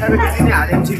才会给你俩的记